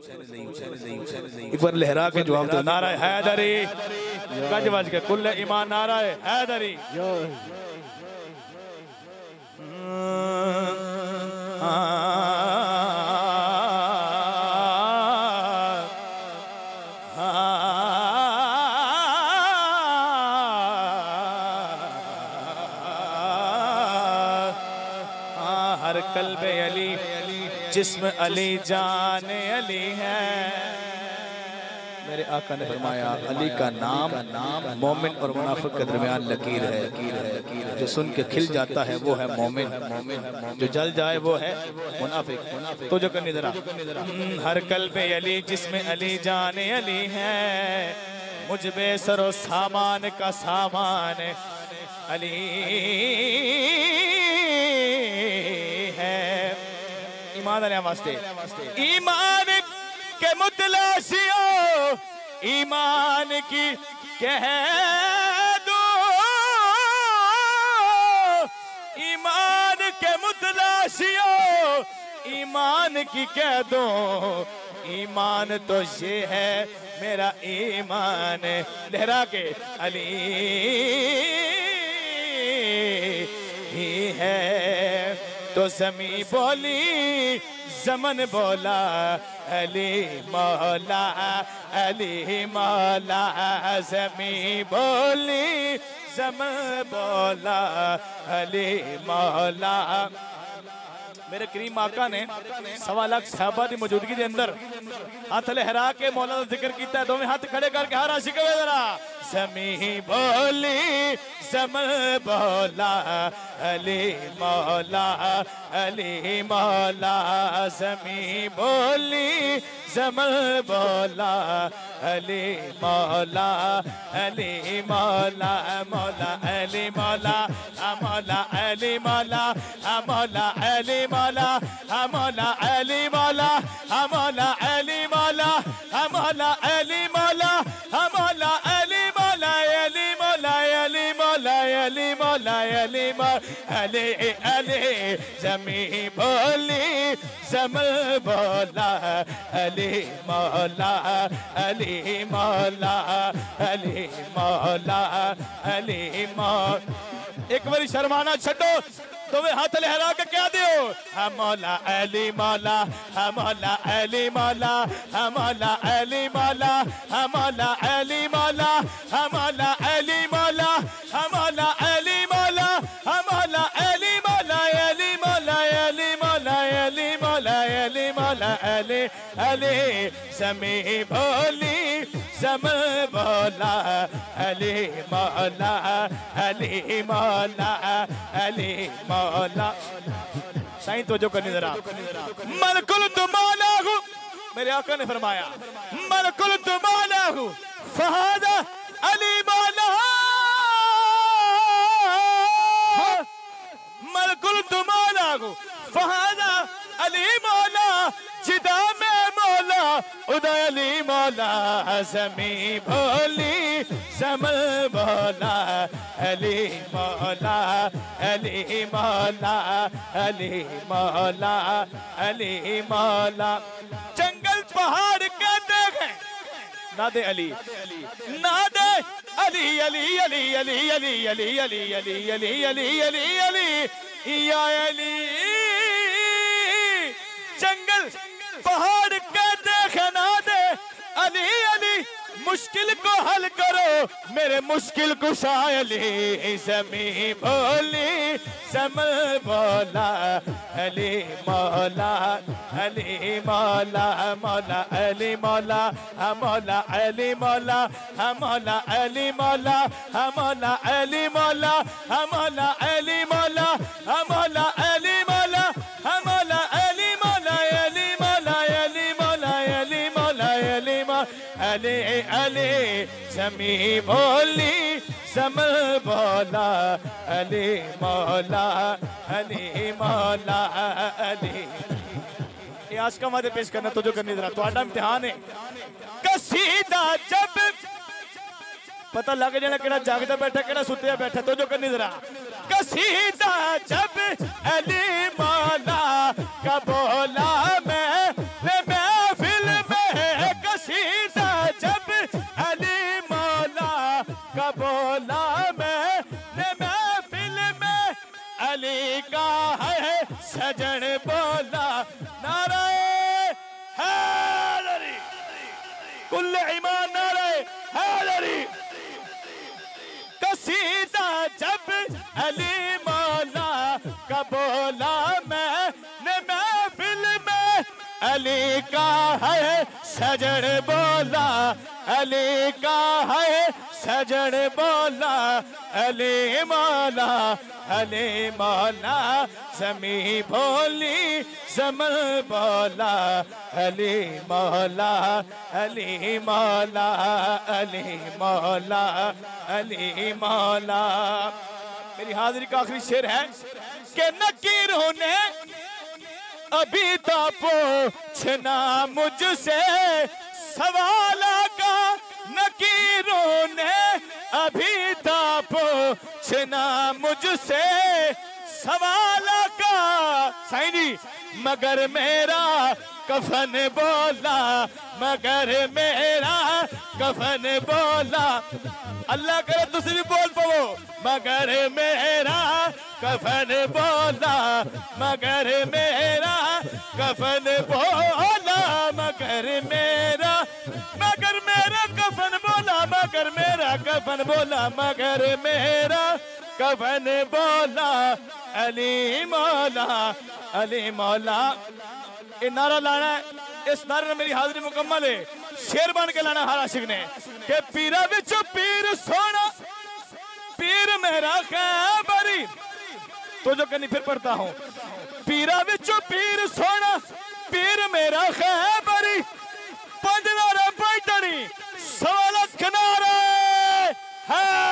ایک بار لہرا کے جواب دو نعرہ حیدری گج بج کے کل ایمان نعرہ حیدری۔ ہر قلب علی، جسم علی، جان علی ہے۔ میرے آقا نے فرمایا، علی کا نام مومن اور منافق کے درمیان لکیر ہے۔ جو سن کے کھل جاتا ہے، وہ ہے مومن۔ جو جل جائے، وہ ہے منافق۔ تو جو کرنی ذرا۔ ہر قلب علی، جسم علی، جان علی ہے۔ مجھ بے سر و سامان کا سامان علی ایمان علیہ واسطے ایمان کے متلاشیوں ایمان کی کہہ دو ایمان کے متلاشیوں ایمان کی کہہ دو ایمان تو یہ ہے میرا ایمان لہرا کے علی ہی ہے تو زمین بولی، زمن بولا، علی مولا علی مولا، زمین بولی، زمن بولا، علی مولا میرے کریم آقا نے سوا لاکھ صحابہ دی موجودگی دے اندر ہاتھ لہرا کے مولا دا ذکر کیتا ہے دومی ہاتھ کھڑے کر کے ہارا شکوے ذرا۔ زمین بولی زمن بولا علی مولا علی مولا۔ زمین بولی زمن بولا علی مولا علی مولا مولا، علی مولا۔ مولا علي مولا مولا علي مولا مولا علي مولا مولا علي مولا مولا علي مولا مولا علي مولا يلي مولا يلي مولا يلي مولا يلي مولا علي علي جميع بولي زمل بولا علي مولا علي مولا علي مولا علي مولا ایک باری شرمانا چھٹو تمہیں ہاتھ لہرا کے کیا دیو ہم مولا علی مولا ہم مولا علی مولا ہم مولا علی مولا ہم مولا علی مولا ہم مولا علی مولا ہم مولا علی مولا ہم مولا علی مولا علی مولا علی مولا علی مولا علی مولا علی علی زمین بولی زمین بولا علی مولا علی مولا علی مولا. سائن تو جو کرنی ذرا۔ من قلت مولا ہوں میرے آقا نے فرمایا من قلت مولا ہوں فہذا علی مولا۔ من قلت مولا ہوں فہذا علی مولا علی مولا زمین بولی زمل مولا علی مولا علی مولا علی مولا علی مولا جنگل پہاڑ کہتے ہیں نہ علی نہ علی علی علی علی علی علی علی علی علی علی علی علی یا علی جنگل پہاڑ علی علی، مشکل کو حل کرو، میرے مشکل کو علی زمین بولی زمل بولا علی مولا علی مولا مولا علی مولا مولا علی مولا مولا علی مولا مولا علی مولا مولا علی مولا علی علی علی زمین بولی زمل بولا، علی مولا علی مولا، علی. یہ آج کا مادے پیش کرنا تو جو کرنی ذرا تو آڈا امتحان ہے۔ کسیدہ جب پتہ لگ جانا کیڑا جاگتا بیٹھا کیڑا ستیا بیٹھا تو جو کرنی ذرا۔ کسیدہ جب علی مولا کا بولا سجن بولا نعرہ حیدری کل ایمان نعرہ حیدری قصیدہ جب علی مولا کا بولا علی کا ہے سجڑ بولا، علی کا ہے سجڑ بولا، علی مولا علی مولا زمین بولی زمن بولا، علی مولا علی مولا علی مولا علی مولا۔ میری حاضری کا آخری شعر ہے کہ نکیروں نے ابھی تو پوچھنا مجھ سے سوال کا نکیروں نے ابھی تو پوچھنا مجھ سے سوال کا سائیں جی مگر میرا کفن بولا، مگر میرا کفن بولا۔ اللہ کرے تسی بھی بول پو مگر میرا کفن بولا مگر میرا، کفن بولا مگر میرا مگر میرا، کفن بولا مگر میرا، کفن بولا مگر میرا، کفن بولا علی مولا علی مولا۔ یہ نعرہ لانا ہے، اس نعرے نے میری حاضری مکمل ہے۔ شیر بن کے لانا ہر عاشق نے۔ کہ پیرا بچو پیر سونا، پیر میرا خیبری۔ تو جو کہنی پھر پڑھتا ہوں۔ پیرا وچو پیر سونا، پیر میرا خیبری۔ پنج نارے پیٹنی سوالت کنارے۔ ہے۔